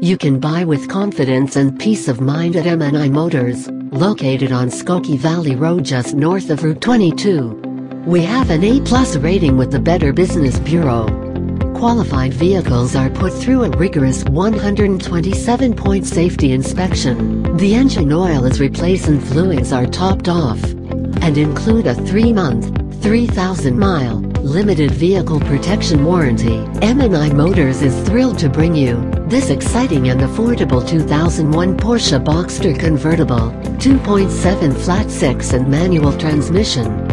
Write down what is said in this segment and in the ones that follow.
You can buy with confidence and peace of mind at M&I Motors, located on Skokie Valley Road just north of Route 22. We have an A-plus rating with the Better Business Bureau. Qualified vehicles are put through a rigorous 127-point safety inspection. The engine oil is replaced and fluids are topped off. And include a 3-month, 3,000-mile, limited vehicle protection warranty. M&I Motors is thrilled to bring you this exciting and affordable 2001 Porsche Boxster convertible, 2.7 flat 6 and manual transmission.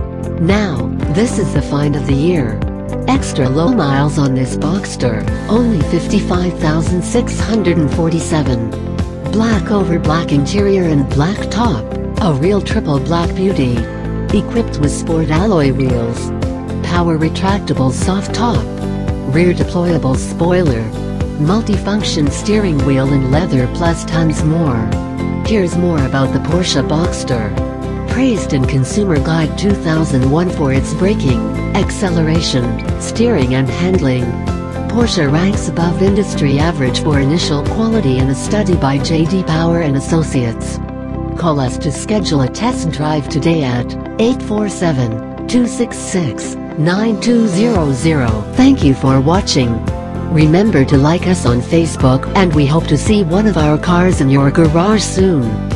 Now, this is the find of the year. Extra low miles on this Boxster, only 55,647. Black over black interior and black top, a real triple black beauty. Equipped with sport alloy wheels. Power retractable soft top. Rear deployable spoiler. Multifunction steering wheel and leather plus tons more. Here's more about the Porsche Boxster. Praised in Consumer Guide 2001 for its braking, acceleration, steering and handling. Porsche ranks above industry average for initial quality in a study by J.D. Power and Associates. Call us to schedule a test drive today at 847-266-9200. Thank you for watching. Remember to like us on Facebook and we hope to see one of our cars in your garage soon.